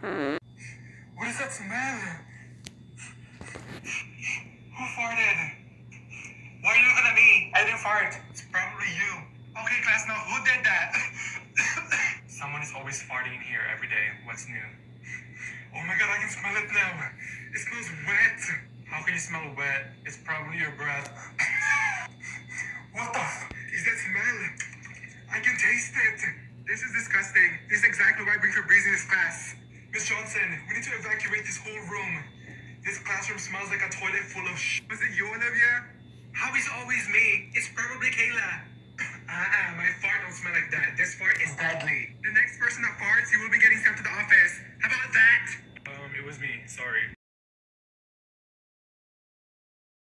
What is that smell? Who farted? Why are you looking at me? I didn't fart. It's probably you. Okay, class, now who did that? Someone is always farting in here every day. What's new? Oh my god, I can smell it now. It smells wet. How can you smell wet? It's probably your breath. what the f- is that smell? I can taste it. This is disgusting. This is exactly why we Febreze class. Miss Johnson, we need to evacuate this whole room. This classroom smells like a toilet full of sh. Was it you, Olivia? How is always me? It's probably Kayla. Ah, uh, my fart don't smell like that. This fart is deadly. The next person that farts, you will be getting sent to the office. How about that? Um, it was me. Sorry.